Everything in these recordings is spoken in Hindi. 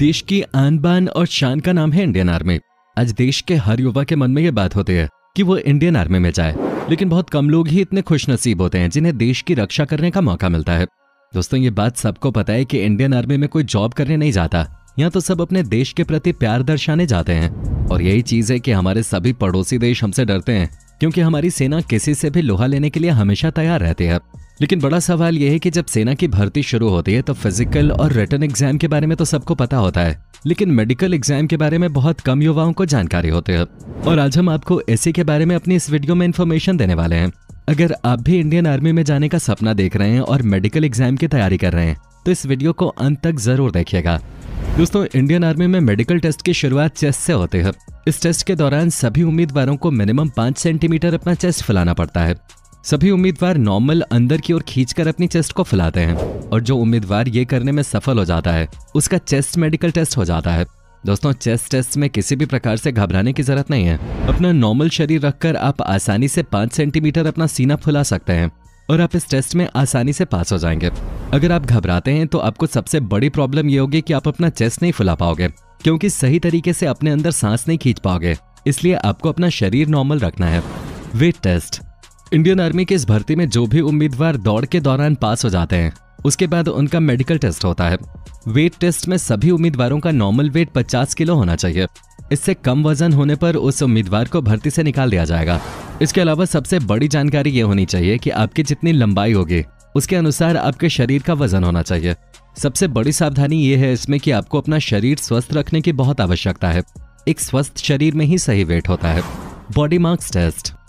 देश की आन बान और शान का नाम है इंडियन आर्मी। आज देश के हर युवा के मन में ये बात होती है कि वो इंडियन आर्मी में जाए। लेकिन बहुत कम लोग ही इतने खुश नसीब होते हैं जिन्हें देश की रक्षा करने का मौका मिलता है। दोस्तों, ये बात सबको पता है कि इंडियन आर्मी में कोई जॉब करने नहीं जाता। यहाँ तो सब अपने देश के प्रति प्यार दर्शाने जाते हैं। और यही चीज़ है कि हमारे सभी पड़ोसी देश हमसे डरते हैं, क्योंकि हमारी सेना किसी से भी लोहा लेने के लिए हमेशा तैयार रहती है। लेकिन बड़ा सवाल यह है कि जब सेना की भर्ती शुरू होती है तो फ़िज़िकल और रिटर्न एग्ज़ाम के बारे में तो सबको पता होता है। लेकिन मेडिकल एग्ज़ाम के बारे में बहुत कम युवाओं को जानकारी होती है। और आज हम आपको इसी के बारे में अपनी इस वीडियो में इन्फॉर्मेशन देने वाले हैं। अगर आप भी इंडियन आर्मी में जाने का सपना देख रहे हैं और मेडिकल एग्ज़ाम की तैयारी कर रहे हैं तो इस वीडियो को अंत तक ज़रूर देखिएगा। दोस्तों इंडियन आर्मी में मेडिकल टेस्ट की शुरुआत चेस्ट से होती है। इस टेस्ट के दौरान सभी उम्मीदवारों को मिनिमम पाँच सेंटीमीटर अपना चेस्ट फैलाना पड़ता है। सभी उम्मीदवार नॉर्मल अंदर की ओर खींचकर अपनी चेस्ट को फैलाते हैं और जो उम्मीदवार ये करने में सफल हो जाता है, उसका चेस्ट मेडिकल टेस्ट हो जाता है। दोस्तों चेस्ट टेस्ट में किसी भी प्रकार से घबराने की ज़रूरत नहीं है। अपना नॉर्मल शरीर रखकर आप आसानी से पाँच सेंटीमीटर अपना सीना फुला सकते हैं और आप इस टेस्ट में आसानी से पास हो जाएँगे। अगर आप घबराते हैं तो आपको सबसे बड़ी प्रॉब्लम ये होगी कि आप अपना चेस्ट नहीं फुला पाओगे, क्योंकि सही तरीके से अपने अंदर सांस नहीं खींच पाओगे। इसलिए आपको अपना शरीर नॉर्मल रखना है। वेट टेस्ट इंडियन आर्मी की इस भर्ती में जो भी उम्मीदवार दौड़ के दौरान पास हो जाते हैं, उसके बाद उनका मेडिकल टेस्ट होता है। वेट टेस्ट में सभी उम्मीदवारों का नॉर्मल वेट 50 किलो होना चाहिए। इससे कम वज़न होने पर उस उम्मीदवार को भर्ती से निकाल दिया जाएगा। इसके अलावा सबसे बड़ी जानकारी ये होनी चाहिए कि आपकी जितनी लंबाई होगी, उसके अनुसार आपके शरीर का वज़न होना चाहिए। सबसे बड़ी सावधानी ये है इसमें कि आपको अपना शरीर स्वस्थ रखने की बहुत आवश्यकता है। एक स्वस्थ शरीर में ही सही वेट होता है। Body marks test.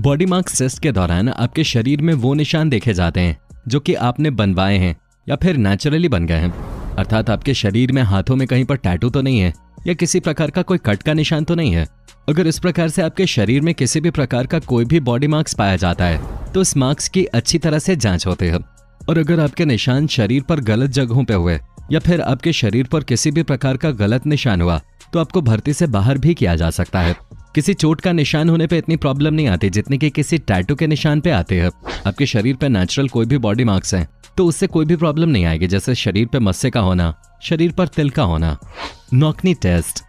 Body marks test के दौरान आपके शरीर में वो निशान देखे जाते हैं, जो कि आपने बनवाए हैं या फिर नेचुरली बन गए हैं। अर्थात आपके शरीर में हाथों में कहीं पर टैटू तो नहीं है, या किसी प्रकार का कोई कट का निशान तो नहीं है। अगर इस प्रकार से आपके शरीर में किसी भी प्रकार का कोई भी बॉडी मार्क्स पाया जाता है तो इस मार्क्स की अच्छी तरह से जाँच होते हैं। और अगर आपके निशान शरीर पर गलत जगहों पर हुए, या फिर आपके शरीर पर किसी भी प्रकार का गलत निशान हुआ तो आपको भर्ती से बाहर भी किया जा सकता है। किसी चोट का निशान होने पे इतनी प्रॉब्लम नहीं आती, जितनी कि किसी टैटू के निशान पे आते हैं। आपके शरीर पे नेचुरल कोई भी बॉडी मार्क्स हैं तो उससे कोई भी प्रॉब्लम नहीं आएगी, जैसे शरीर पे मस्से का होना, शरीर पर तिल का होना। नौकनी टेस्ट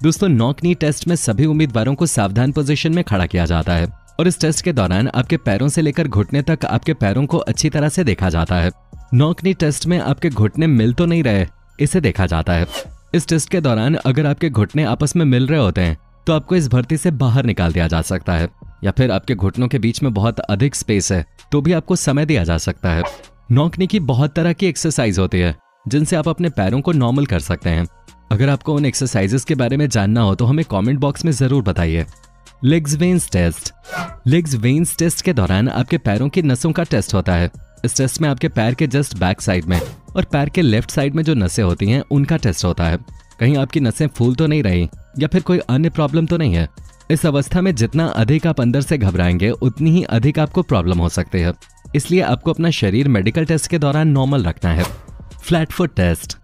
दोस्तों, नौकनी टेस्ट में सभी उम्मीदवारों को सावधान पोजीशन में खड़ा किया जाता है, और इस टेस्ट के दौरान आपके पैरों से लेकर घुटने तक आपके पैरों को अच्छी तरह से देखा जाता है। नौकनी टेस्ट में आपके घुटने मिल तो नहीं रहे, इसे देखा जाता है। इस टेस्ट के दौरान अगर आपके घुटने आपस में मिल रहे होते हैं तो आपको इस भर्ती से बाहर निकाल दिया जा सकता है, या फिर आपके घुटनों के बीच में बहुत अधिक स्पेस है तो भी आपको समय दिया जा सकता है। नौकनी की बहुत तरह की एक्सरसाइज होती है, जिनसे आप अपने पैरों को नॉर्मल कर सकते हैं। अगर आपको उन एक्सरसाइजेस के बारे में जानना हो तो हमें कमेंट बॉक्स में ज़रूर बताइए। Legs veins test legs veins test के दौरान आपके पैरों की नसों का टेस्ट होता है। इस टेस्ट में आपके पैर के जस्ट बैक साइड में और पैर के लेफ़्ट साइड में जो नसें होती हैं, उनका टेस्ट होता है। कहीं आपकी नसें फूल तो नहीं रही, या फिर कोई अन्य प्रॉब्लम तो नहीं है? इस अवस्था में जितना अधिक आप अंदर से घबराएँगे, उतनी ही अधिक आपको प्रॉब्लम हो सकती है। इसलिए आपको अपना शरीर मेडिकल टेस्ट के दौरान नॉर्मल रखना है। Flat foot test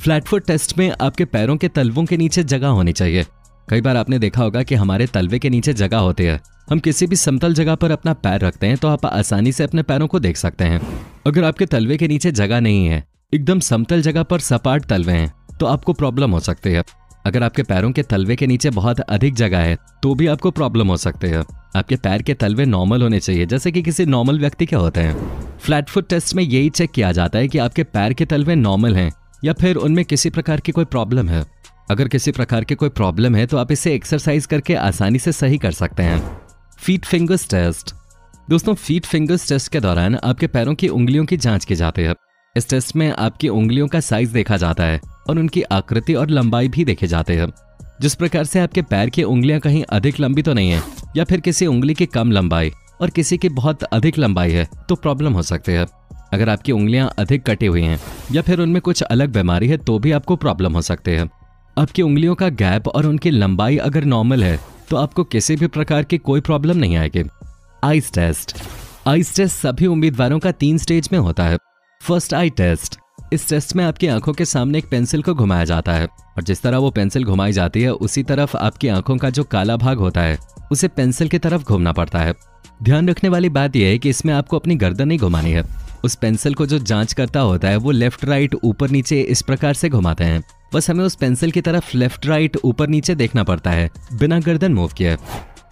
flat foot test में आपके पैरों के तलवों के नीचे जगह होनी चाहिए। कई बार आपने देखा होगा कि हमारे तलवे के नीचे जगह होती है। हम किसी भी समतल जगह पर अपना पैर रखते हैं तो आप आसानी से अपने पैरों को देख सकते हैं। अगर आपके तलवे के नीचे जगह नहीं है, एकदम समतल जगह पर सपाट तलवे हैं तो आपको प्रॉब्लम हो सकती है। अगर आपके पैरों के तलवे के नीचे बहुत अधिक जगह है तो भी आपको प्रॉब्लम हो सकती है। आपके पैर के तलवे नॉर्मल होने चाहिए, जैसे कि किसी नॉर्मल व्यक्ति के होते हैं। फ्लैट फुट टेस्ट में यही चेक किया जाता है कि आपके पैर के तलवे नॉर्मल हैं, या फिर उनमें किसी प्रकार की कोई प्रॉब्लम है। अगर किसी प्रकार की कोई प्रॉब्लम है तो आप इसे एक्सरसाइज करके आसानी से सही कर सकते हैं। फीट फिंगर्स टेस्ट दोस्तों फीट फिंगर्स टेस्ट के दौरान आपके पैरों की उंगलियों की जाँच की जाती है। इस टेस्ट में आपकी उंगलियों का साइज़ देखा जाता है। और उनकी आकृति और लंबाई भी देखे जाते हैं। जिस प्रकार से आपके पैर की उंगलियाँ कहीं अधिक लंबी तो नहीं है, या फिर किसी उंगली की कम लंबाई और किसी की बहुत अधिक लंबाई है तो प्रॉब्लम हो सकती है। अगर आपकी उंगलियाँ अधिक कटी हुई हैं, या फिर उनमें कुछ अलग बीमारी है तो भी आपको प्रॉब्लम हो सकते हैं। आपकी उंगलियों का गैप और उनकी लंबाई अगर नॉर्मल है तो आपको किसी भी प्रकार की कोई प्रॉब्लम नहीं आएगी। Ice test. आइस टेस्ट सभी उम्मीदवारों का तीन स्टेज में होता है। First eye test. इस टेस्ट में आपकी आँखों के सामने एक पेंसिल को घुमाया जाता है और जिस तरह वो पेंसिल घुमाई जाती है, उसी तरफ़ आपकी आँखों का जो काला भाग होता है, उसे पेंसिल की तरफ़ घूमना पड़ता है। ध्यान रखने वाली बात यह है कि इसमें आपको अपनी गर्दन नहीं घुमानी है। उस पेंसिल को जो जाँच करता होता है, वो लेफ़्ट राइट ऊपर नीचे इस प्रकार से घुमाते हैं। बस हमें उस पेंसिल की तरफ़ लेफ़्ट राइट ऊपर नीचे देखना पड़ता है, बिना गर्दन मूव किए।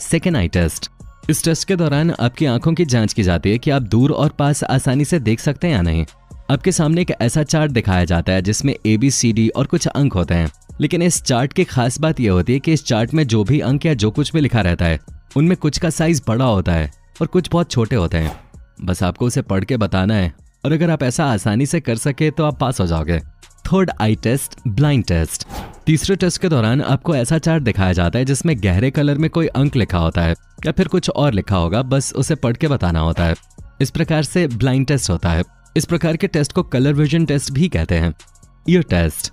Second eye test. इस टेस्ट के दौरान आपकी आँखों की जाँच की जाती है कि आप दूर और पास आसानी से देख सकते हैं या नहीं। आपके सामने एक ऐसा चार्ट दिखाया जाता है जिसमें ए बी सी डी और कुछ अंक होते हैं। लेकिन इस चार्ट की खास बात यह होती है कि इस चार्ट में जो भी अंक या जो कुछ भी लिखा रहता है, उनमें कुछ का साइज़ बड़ा होता है और कुछ बहुत छोटे होते हैं। बस आपको उसे पढ़ के बताना है और अगर आप ऐसा आसानी से कर सके तो आप पास हो जाओगे। Third eye test blind test तीसरे टेस्ट के दौरान आपको ऐसा चार्ट दिखाया जाता है जिसमें गहरे कलर में कोई अंक लिखा होता है या फिर कुछ और लिखा होगा, बस उसे पढ़ के बताना होता है। इस प्रकार से ब्लाइंड टेस्ट होता है। इस प्रकार के टेस्ट को कलर विजन टेस्ट भी कहते हैं। ईयर टेस्ट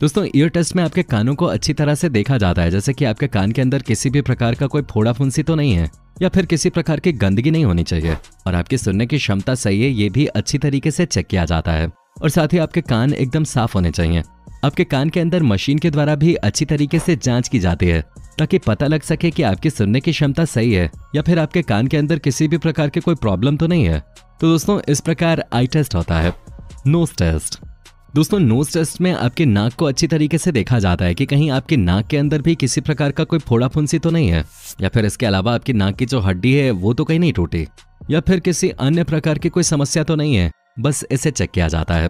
दोस्तों ईयर टेस्ट में आपके कानों को अच्छी तरह से देखा जाता है, जैसे कि आपके कान के अंदर किसी भी प्रकार का कोई फोड़ा फुंसी तो नहीं है, या फिर किसी प्रकार की गंदगी नहीं होनी चाहिए, और आपकी सुनने की क्षमता सही है, ये भी अच्छी तरीके से चेक किया जाता है। और साथ ही आपके कान एकदम साफ़ होने चाहिए। आपके कान के अंदर मशीन के द्वारा भी अच्छी तरीके से जाँच की जाती है, ताकि पता लग सके कि आपकी सुनने की क्षमता सही है, या फिर आपके कान के अंदर किसी भी प्रकार के कोई प्रॉब्लम तो नहीं है। तो दोस्तों, इस प्रकार आई टेस्ट होता है। नोज़ टेस्ट दोस्तों नोज़ टेस्ट में आपके नाक को अच्छी तरीके से देखा जाता है कि कहीं आपके नाक के अंदर भी किसी प्रकार का कोई फोड़ा फुंसी तो नहीं है, या फिर इसके अलावा आपकी नाक की जो हड्डी है, वो तो कहीं नहीं टूटी, या फिर किसी अन्य प्रकार की कोई समस्या तो नहीं है, बस इसे चेक किया जाता है।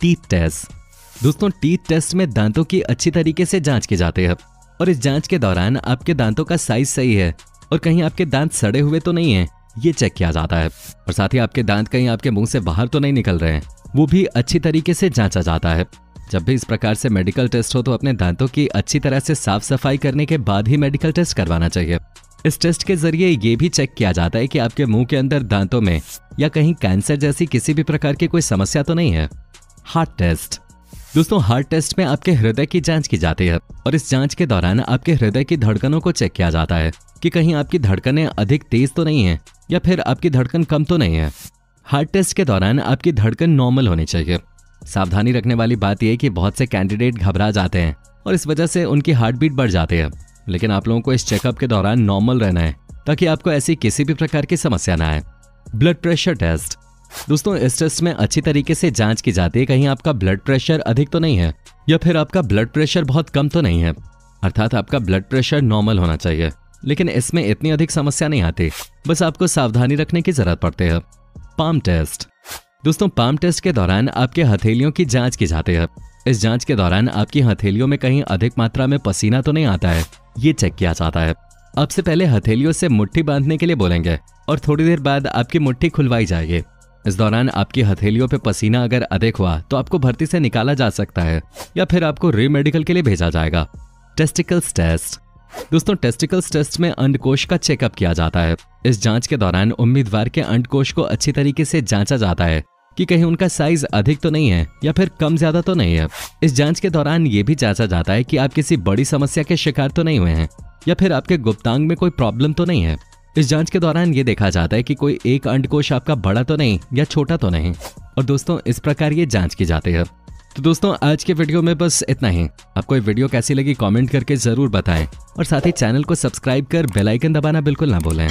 टीथ टेस्ट दोस्तों टीथ टेस्ट में दांतों की अच्छी तरीके से जाँच की जाती है। और इस जाँच के दौरान आपके दांतों का साइज़ सही है और कहीं आपके दांत सड़े हुए तो नहीं है, ये चेक किया जाता है। और साथ ही आपके दांत कहीं आपके मुँह से बाहर तो नहीं निकल रहे हैं, वो भी अच्छी तरीके से जांचा जाता है। जब भी इस प्रकार से मेडिकल टेस्ट हो तो अपने दांतों की अच्छी तरह से साफ़ सफ़ाई करने के बाद ही मेडिकल टेस्ट करवाना चाहिए। इस टेस्ट के ज़रिए ये भी चेक किया जाता है कि आपके मुँह के अंदर दांतों में या कहीं कैंसर जैसी किसी भी प्रकार की कोई समस्या तो नहीं है। हार्ट टेस्ट दोस्तों हार्ट टेस्ट में आपके हृदय की जाँच की जाती है और इस जाँच के दौरान आपके हृदय की धड़कनों को चेक किया जाता है कि कहीं आपकी धड़कनें अधिक तेज तो नहीं है या फिर आपकी धड़कन कम तो नहीं है। हार्ट टेस्ट के दौरान आपकी धड़कन नॉर्मल होनी चाहिए। सावधानी रखने वाली बात यह कि बहुत से कैंडिडेट घबरा जाते हैं और इस वजह से उनकी हार्ट बीट बढ़ जाती है। लेकिन आप लोगों को इस चेकअप के दौरान नॉर्मल रहना है ताकि आपको ऐसी किसी भी प्रकार की समस्या ना आए। ब्लड प्रेशर टेस्ट दोस्तों, इस टेस्ट में अच्छी तरीके से जाँच की जाती है, कहीं आपका ब्लड प्रेशर अधिक तो नहीं है, या फिर आपका ब्लड प्रेशर बहुत कम तो नहीं है। अर्थात आपका ब्लड प्रेशर नॉर्मल होना चाहिए। लेकिन इसमें इतनी अधिक समस्या नहीं आती, बस आपको सावधानी रखने की ज़रूरत पड़ती है। पाम टेस्ट दोस्तों पाम टेस्ट के दौरान आपके हथेलियों की जाँच की जाती है। इस जाँच के दौरान आपकी हथेलियों में कहीं अधिक मात्रा में पसीना तो नहीं आता है, ये चेक किया जाता है। आपसे पहले हथेलियों से मुट्ठी बांधने के लिए बोलेंगे, और थोड़ी देर बाद आपकी मुट्ठी खुलवाई जाएगी। इस दौरान आपकी हथेलियों पे पसीना अगर अधिक हुआ तो आपको भर्ती से निकाला जा सकता है, या फिर आपको री मेडिकल के लिए भेजा जाएगा। टेस्टिकल्स टेस्ट दोस्तों टेस्टिकल्स टेस्ट में अंडकोश का चेकअप किया जाता है। इस जाँच के दौरान उम्मीदवार के अंडकोश को अच्छी तरीके से जांचा जाता है कि कहीं उनका साइज़ अधिक तो नहीं है, या फिर कम ज़्यादा तो नहीं है। इस जाँच के दौरान ये भी जांचा जाता है कि आप किसी बड़ी समस्या के शिकार तो नहीं हुए हैं, या फिर आपके गुप्तांग में कोई प्रॉब्लम तो नहीं है। इस जाँच के दौरान ये देखा जाता है कि कोई एक अंडकोश आपका बड़ा तो नहीं या छोटा तो नहीं। और दोस्तों, इस प्रकार ये जाँच की जाती है। तो दोस्तों, आज के वीडियो में बस इतना ही। आपको ये वीडियो कैसी लगी कमेंट करके ज़रूर बताएँ। और साथ ही चैनल को सब्सक्राइब कर बेलाइकन दबाना बिल्कुल ना भूलें।